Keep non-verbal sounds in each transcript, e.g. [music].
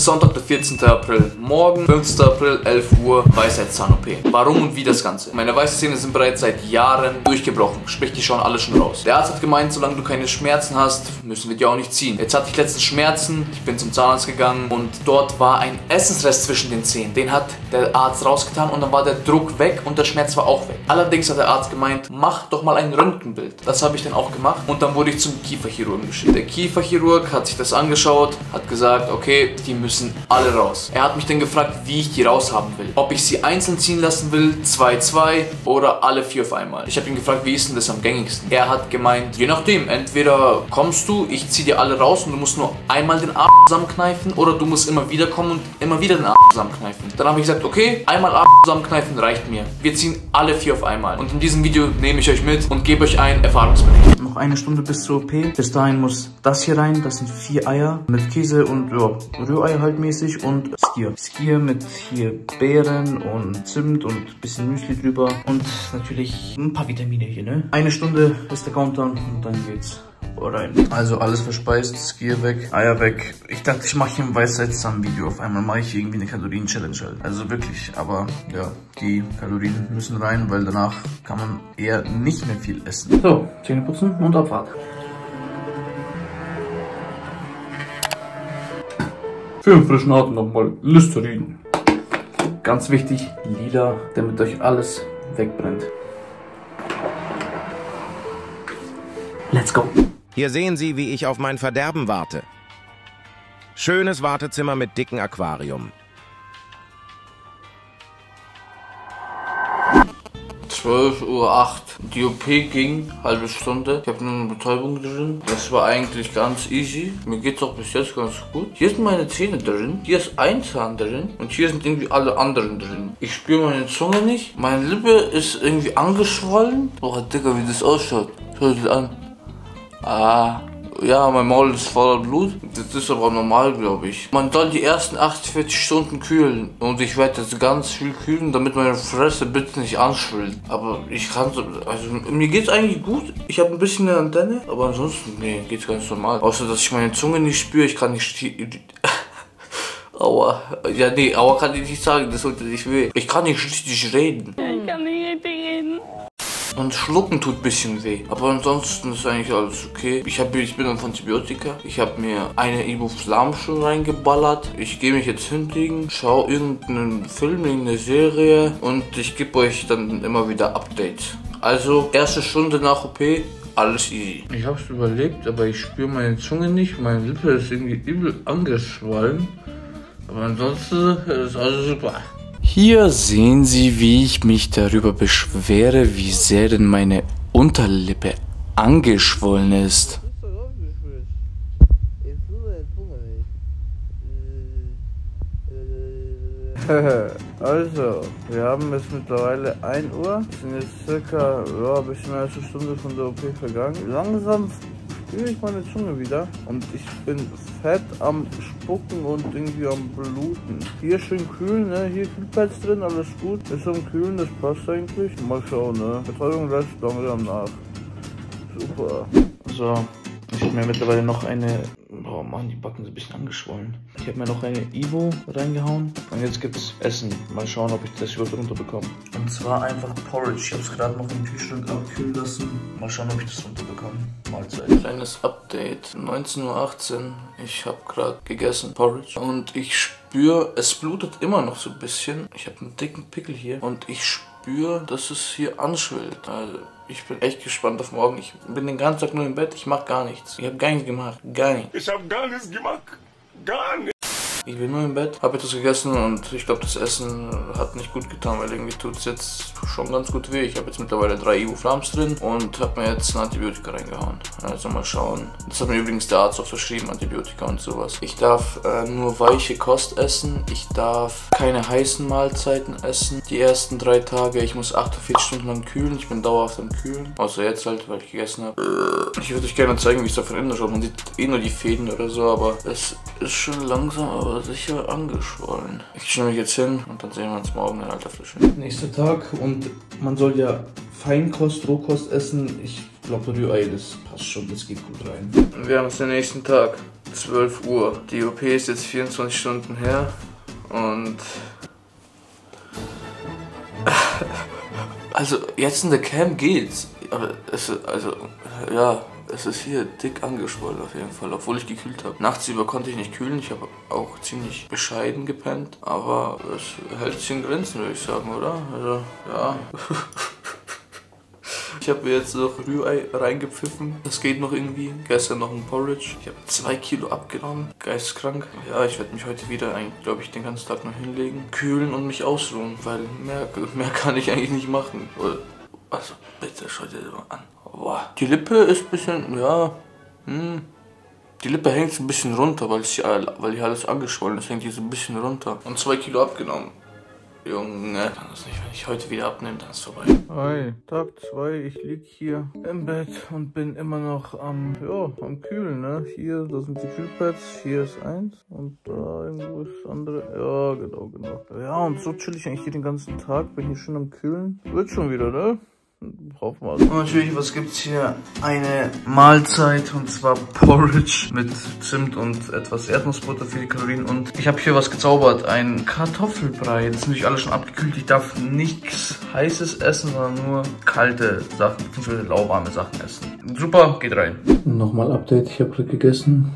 ist Sonntag, der 14. April. Morgen, 15. April, 11 Uhr, Weisheitszahn-OP. Warum und wie das Ganze? Meine Weisheitszähne sind bereits seit Jahren durchgebrochen. Sprich, die schauen alle schon raus. Der Arzt hat gemeint, solange du keine Schmerzen hast, müssen wir die auch nicht ziehen. Jetzt hatte ich letztens Schmerzen. Ich bin zum Zahnarzt gegangen und dort war ein Essensrest zwischen den Zähnen. Den hat der Arzt rausgetan und dann war der Druck weg und der Schmerz war auch weg. Allerdings hat der Arzt gemeint, mach doch mal ein Röntgenbild. Das habe ich dann auch gemacht und dann wurde ich zum Kieferchirurgen geschickt. Der Kieferchirurg hat sich das angeschaut, hat gesagt, okay, die müssen alle raus. Er hat mich dann gefragt, wie ich die raushaben will. Ob ich sie einzeln ziehen lassen will, 2-2 oder alle vier auf einmal. Ich habe ihn gefragt, wie ist denn das am gängigsten? Er hat gemeint, je nachdem, entweder kommst du, ich ziehe dir alle raus und du musst nur einmal den Arm zusammenkneifen oder du musst immer wieder kommen und immer wieder den Arm zusammenkneifen. Dann habe ich gesagt, okay, einmal Arm zusammenkneifen reicht mir. Wir ziehen alle vier auf einmal. Und in diesem Video nehme ich euch mit und gebe euch einen Erfahrungsbericht. Noch eine Stunde bis zur OP. Bis dahin muss das hier rein. Das sind vier Eier mit Käse und ja, Rührei halt mäßig und Skier. Skier mit hier Beeren und Zimt und bisschen Müsli drüber und natürlich ein paar Vitamine hier, ne? Eine Stunde ist der Countdown und dann geht's rein. Also alles verspeist, Skier weg, Eier weg. Ich dachte, ich mache hier ein Weisheitszahn-Video. Auf einmal mache ich irgendwie eine Kalorien-Challenge halt. Also wirklich, aber ja, die Kalorien müssen rein, weil danach kann man eher nicht mehr viel essen. So, Zähne putzen und Abfahrt. Für den frischen Atem nochmal Listerin. Ganz wichtig, lila, damit euch alles wegbrennt. Let's go. Hier sehen Sie, wie ich auf mein Verderben warte. Schönes Wartezimmer mit dicken Aquarium. 12.08 Uhr. Die OP ging halbe Stunde. Ich habe nur eine Betäubung drin. Das war eigentlich ganz easy. Mir geht's auch bis jetzt ganz gut. Hier sind meine Zähne drin. Hier ist ein Zahn drin. Und hier sind irgendwie alle anderen drin. Ich spüre meine Zunge nicht. Meine Lippe ist irgendwie angeschwollen. Boah, Digga, wie das ausschaut. Hört das an. Ah, ja, mein Maul ist voller Blut. Das ist aber normal, glaube ich. Man soll die ersten 48 Stunden kühlen. Und ich werde jetzt ganz viel kühlen, damit meine Fresse bitte nicht anschwillt. Aber ich kann so, also mir geht's eigentlich gut. Ich habe ein bisschen eine Antenne, aber ansonsten, nee, geht's ganz normal. Außer, dass ich meine Zunge nicht spüre. Ich kann nicht... [laughs] Aua. Ja, nee, Aua kann ich nicht sagen, das sollte nicht weh. Ich kann nicht richtig reden. Ich kann nicht richtig reden. Und Schlucken tut ein bisschen weh. Aber ansonsten ist eigentlich alles okay. Ich, hab, ich bin auf Antibiotika. Ich habe mir eine Ibuflam schon reingeballert. Ich gehe mich jetzt hinlegen, schaue irgendeinen Film, irgendeine Serie und ich gebe euch dann immer wieder Updates. Also, erste Stunde nach OP, alles easy. Ich habe es überlebt, aber ich spüre meine Zunge nicht. Meine Lippe ist irgendwie übel angeschwollen. Aber ansonsten ist alles super. Hier sehen Sie, wie ich mich darüber beschwere, wie sehr denn meine Unterlippe angeschwollen ist. [laughs] Also, wir haben jetzt mittlerweile 1 Uhr. Sind jetzt circa ja, ein bisschen mehr als eine Stunde von der OP vergangen. Langsam spüre ich meine Zunge wieder und ich bin fett am Spucken und irgendwie am Bluten. Hier schön kühl, ne? Hier Kühlpads drin, alles gut. Ist am Kühlen, das passt eigentlich. Mal schauen, ne? Betäubung lässt langsam nach. Super. So, ich habe mir mittlerweile noch eine Mann, die Backen sind ein bisschen angeschwollen. Ich habe mir noch eine Ivo reingehauen. Und jetzt gibt's Essen. Mal schauen, ob ich das überhaupt runterbekomme. Und zwar einfach Porridge. Ich habe es gerade noch im Kühlschrank abkühlen lassen. Mal schauen, ob ich das runterbekomme. Mahlzeit. Kleines Update. 19.18 Uhr. Ich habe gerade gegessen Porridge. Und ich spüre, es blutet immer noch so ein bisschen. Ich habe einen dicken Pickel hier. Und ich spüre, dass es hier anschwillt. Also ich bin echt gespannt auf morgen. Ich bin den ganzen Tag nur im Bett. Ich mache gar nichts. Ich habe gar nichts gemacht. Gar nichts. Ich habe gar nichts gemacht. Gar nichts. Ich bin nur im Bett, habe etwas gegessen und ich glaube, das Essen hat nicht gut getan, weil irgendwie tut es jetzt schon ganz gut weh. Ich habe jetzt mittlerweile drei Ibu-Flams drin und habe mir jetzt ein Antibiotika reingehauen. Also mal schauen. Das hat mir übrigens der Arzt auch verschrieben, Antibiotika und sowas. Ich darf äh, nur weiche Kost essen. Ich darf keine heißen Mahlzeiten essen. Die ersten drei Tage, ich muss 48 Stunden lang kühlen. Ich bin dauerhaft am Kühlen. Außer jetzt halt, weil ich gegessen habe. Ich würde euch gerne zeigen, wie es da von innen schaut. Man sieht eh nur die Fäden oder so, aber es ist schon langsam, aber sicher angeschwollen. Ich stelle mich jetzt hin und dann sehen wir uns morgen in alter Frische. Nächster Tag und man soll ja Feinkost, Rohkost essen. Ich glaube, Rührei, das passt schon, das geht gut rein. Wir haben es den nächsten Tag, 12 Uhr. Die OP ist jetzt 24 Stunden her und... [laughs] Also, jetzt in der Cam geht's. Aber es ist, also, ja, es ist hier dick angeschwollen auf jeden Fall, obwohl ich gekühlt habe. Nachts über konnte ich nicht kühlen, ich habe auch ziemlich bescheiden gepennt, aber es hält sich in Grenzen, würde ich sagen, oder? Also, ja. [laughs] Ich habe mir jetzt noch Rührei reingepfiffen. Das geht noch irgendwie. Gestern noch ein Porridge. Ich habe zwei Kilo abgenommen. Geisteskrank. Ja, ich werde mich heute wieder, glaube ich, den ganzen Tag noch hinlegen. Kühlen und mich ausruhen, weil mehr, mehr kann ich eigentlich nicht machen. Also, bitte schau dir das mal an. Boah. Die Lippe ist ein bisschen, ja, hm. Die Lippe hängt ein bisschen runter, weil, ich, weil hier alles angeschwollen ist, hängt die so ein bisschen runter. Und zwei Kilo abgenommen. Junge, kann das nicht, wenn ich heute wieder abnehme, dann ist es vorbei. Hi, Tag 2, ich lieg hier im Bett und bin immer noch am, ja, am Kühlen, ne? Hier, das sind die Kühlpads, hier ist eins und da irgendwo ist das andere. Ja, genau, genau. Ja, und so chill ich eigentlich hier den ganzen Tag, bin hier schon am Kühlen. Wird schon wieder, ne? Hoffen wir. Und natürlich, was gibt's hier? Eine Mahlzeit und zwar Porridge mit Zimt und etwas Erdnussbutter für die Kalorien. Und ich habe hier was gezaubert, ein Kartoffelbrei. Das ist natürlich alles schon abgekühlt. Ich darf nichts Heißes essen, sondern nur kalte Sachen, beziehungsweise lauwarme Sachen essen. Super, geht rein. Nochmal Update, ich habe gerade gegessen.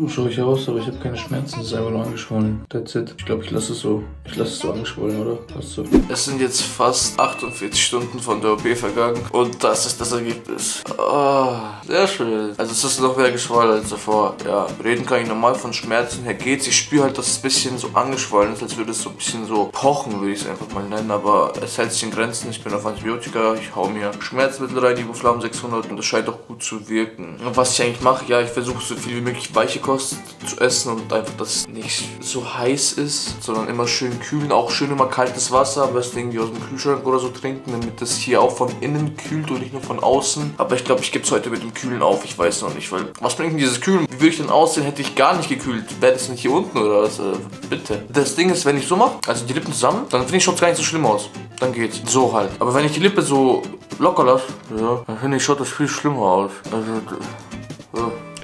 So schaue ich aus, aber ich habe keine Schmerzen. Es ist einfach nur angeschwollen. That's it. Ich glaube, ich lasse es so. Ich lasse es so angeschwollen, oder? Passt so. Es sind jetzt fast 48 Stunden von der OP vergangen. Und das ist das Ergebnis. Oh, sehr schön. Also es ist noch mehr geschwollen als davor. Ja, reden kann ich normal von Schmerzen her geht's. Ich spüre halt, dass es ein bisschen so angeschwollen ist, als würde es so ein bisschen so pochen, würde ich es einfach mal nennen. Aber es hält sich in Grenzen. Ich bin auf Antibiotika. Ich hau mir Schmerzmittel rein, Ibuflam 600 und das scheint auch gut zu wirken. Und was ich eigentlich mache, ja, ich versuche so viel wie möglich weiche Kosten Kost zu essen und einfach, dass es nicht so heiß ist, sondern immer schön kühlen. Auch schön immer kaltes Wasser, am besten irgendwie aus dem Kühlschrank oder so trinken, damit das hier auch von innen kühlt und nicht nur von außen. Aber ich glaube, ich gebe es heute mit dem Kühlen auf. Ich weiß noch nicht, weil was bringt denn dieses Kühlen? Wie würde ich denn aussehen, hätte ich gar nicht gekühlt? Wäre das nicht hier unten oder was? Äh, bitte. Das Ding ist, wenn ich so mache, also die Lippen zusammen, dann finde ich schaut gar nicht so schlimm aus. Dann geht's. So halt. Aber wenn ich die Lippe so locker lasse, ja, dann finde ich, schaut das viel schlimmer aus. Also.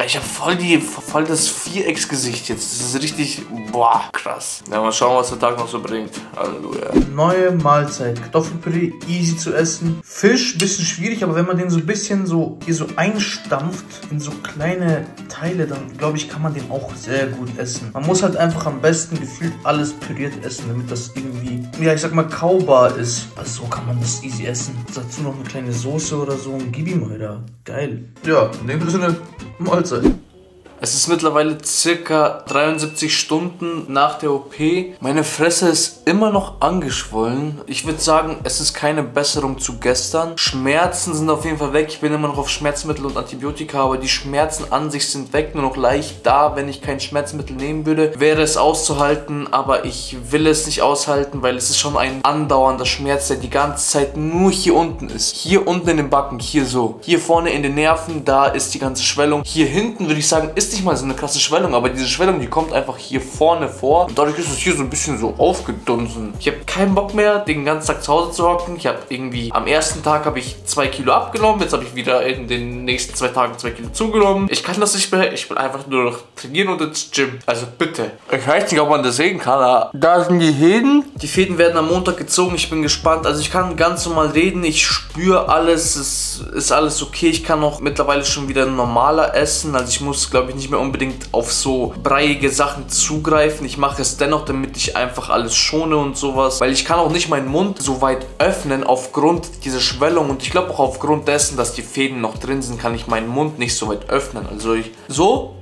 Ich habe voll, die, voll das Vierecksgesicht jetzt. Das ist richtig, boah, krass. Ja, mal schauen, was der Tag noch so bringt. Halleluja. Neue Mahlzeit. Kartoffelpüree, easy zu essen. Fisch, bisschen schwierig, aber wenn man den so ein bisschen so hier so einstampft in so kleine Teile, dann glaube ich, kann man den auch sehr gut essen. Man muss halt einfach am besten gefühlt alles püriert essen, damit das irgendwie, ja, ich sag mal, kaubar ist. Also so kann man das easy essen. Dazu noch eine kleine Soße oder so gib ihm, Alter. Geil. Ja, in dem Sinne, Mahlzeit. 顺。Es ist mittlerweile circa 73 Stunden nach der OP. Meine Fresse ist immer noch angeschwollen. Ich würde sagen, es ist keine Besserung zu gestern. Schmerzen sind auf jeden Fall weg. Ich bin immer noch auf Schmerzmittel und Antibiotika, aber die Schmerzen an sich sind weg. Nur noch leicht da. Wenn ich kein Schmerzmittel nehmen würde, wäre es auszuhalten. Aber ich will es nicht aushalten, weil es ist schon ein andauernder Schmerz, der die ganze Zeit nur hier unten ist. Hier unten in den Backen, hier so. Hier vorne in den Nerven, da ist die ganze Schwellung. Hier hinten würde ich sagen, ist ist nicht mal so eine krasse Schwellung, aber diese Schwellung, die kommt einfach hier vorne vor. Und dadurch ist es hier so ein bisschen so aufgedunsen. Ich habe keinen Bock mehr, den ganzen Tag zu Hause zu hocken. Ich habe irgendwie, am ersten Tag habe ich zwei Kilo abgenommen. Jetzt habe ich wieder in den nächsten zwei Tagen zwei Kilo zugenommen. Ich kann das nicht mehr. Ich will einfach nur noch trainieren und ins Gym. Also bitte. Ich weiß nicht, ob man das sehen kann, aber da sind die Fäden. Die Fäden werden am Montag gezogen. Ich bin gespannt. Also ich kann ganz normal reden. Ich spüre alles. Es ist alles okay. Ich kann auch mittlerweile schon wieder normaler essen. Also ich muss, glaube ich, nicht mehr unbedingt auf so breiige Sachen zugreifen. Ich mache es dennoch, damit ich einfach alles schone und sowas. Weil ich kann auch nicht meinen Mund so weit öffnen aufgrund dieser Schwellung. Und ich glaube auch aufgrund dessen, dass die Fäden noch drin sind, kann ich meinen Mund nicht so weit öffnen. Also ich... So?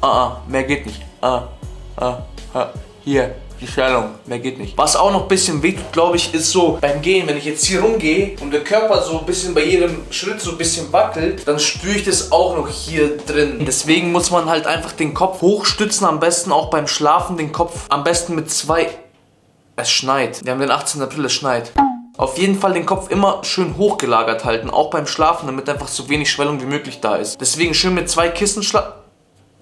Ah, ah mehr geht nicht. Ah, ah, ah. Hier die Stellung. Mehr geht nicht. Was auch noch ein bisschen wehtut, glaube ich, ist so beim Gehen, wenn ich jetzt hier rumgehe und der Körper so ein bisschen bei jedem Schritt so ein bisschen wackelt, dann spüre ich das auch noch hier drin. Deswegen muss man halt einfach den Kopf hochstützen, am besten auch beim Schlafen den Kopf am besten mit zwei... Es schneit. Wir haben den 18. April, es schneit. Auf jeden Fall den Kopf immer schön hochgelagert halten, auch beim Schlafen, damit einfach so wenig Schwellung wie möglich da ist. Deswegen schön mit zwei Kissen schlafen.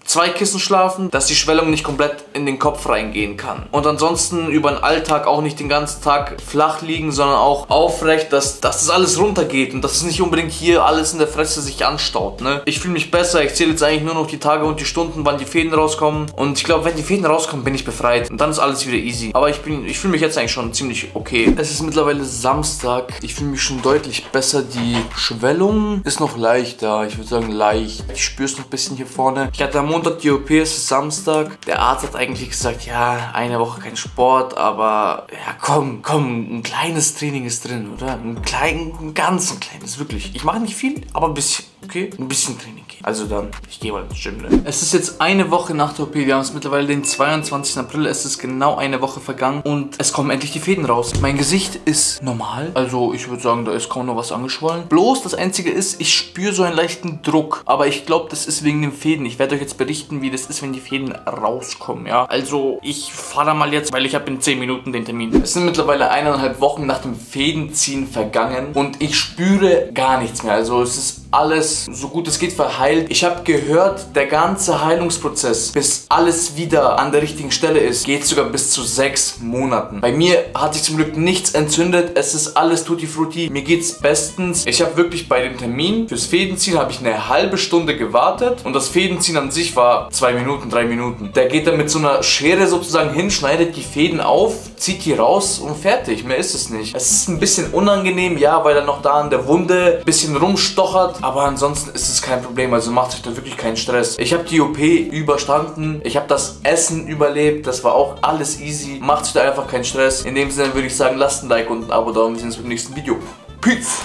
Zwei Kissen schlafen, dass die Schwellung nicht komplett in den Kopf reingehen kann. Und ansonsten über den Alltag auch nicht den ganzen Tag flach liegen, sondern auch aufrecht, dass, dass das alles runtergeht und dass es nicht unbedingt hier alles in der Fresse sich anstaut. Ne? Ich fühle mich besser, ich zähle jetzt eigentlich nur noch die Tage und die Stunden, wann die Fäden rauskommen. Und ich glaube, wenn die Fäden rauskommen, bin ich befreit. Und dann ist alles wieder easy. Aber ich, ich fühle mich jetzt eigentlich schon ziemlich okay. Es ist mittlerweile Samstag. Ich fühle mich schon deutlich besser. Die Schwellung ist noch leicht da. Ich würde sagen leicht. Ich spüre es noch ein bisschen hier vorne. Ich hatte am Montag die OP, ist Samstag. Der Arzt hat eigentlich gesagt, ja, eine Woche kein Sport, aber ja, komm, komm, ein kleines Training ist drin, oder? Ein klein, ein ganz ein kleines, wirklich. Ich mache nicht viel, aber ein bisschen, okay? Ein bisschen Training geht. Also dann, ich gehe mal ins Gym. Ne? Es ist jetzt eine Woche nach der OP. Wir haben es mittlerweile den 22. April. Es ist genau eine Woche vergangen und es kommen endlich die Fäden raus. Mein Gesicht ist normal. Also ich würde sagen, da ist kaum noch was angeschwollen. Bloß das Einzige ist, ich spüre so einen leichten Druck. Aber ich glaube, das ist wegen den Fäden. Ich werde euch jetzt berichten, wie das ist, wenn die Fäden rauskommen, ja. Also ich fahre mal jetzt, weil ich habe in 10 Minuten den Termin. Es sind mittlerweile eineinhalb Wochen nach dem Fädenziehen vergangen und ich spüre gar nichts mehr. Also es ist alles so gut es geht verheilt. Ich habe gehört, der ganze Heilungsprozess, bis alles wieder an der richtigen Stelle ist, geht sogar bis zu sechs Monaten. Bei mir hat sich zum Glück nichts entzündet. Es ist alles tutti frutti. Mir geht's bestens. Ich habe wirklich bei dem Termin fürs Fädenziehen habe ich eine halbe Stunde gewartet und das Fädenziehen an sich war zwei Minuten, drei Minuten. Der geht dann mit so einer Schere sozusagen hin, schneidet die Fäden auf, zieht die raus und fertig. Mehr ist es nicht. Es ist ein bisschen unangenehm, ja, weil er noch da an der Wunde ein bisschen rumstochert. Aber ansonsten ist es kein Problem, also macht euch da wirklich keinen Stress. Ich habe die OP überstanden, ich habe das Essen überlebt, das war auch alles easy. Macht euch da einfach keinen Stress. In dem Sinne würde ich sagen, lasst ein Like und ein Abo da und wir sehen uns beim nächsten Video. Peace!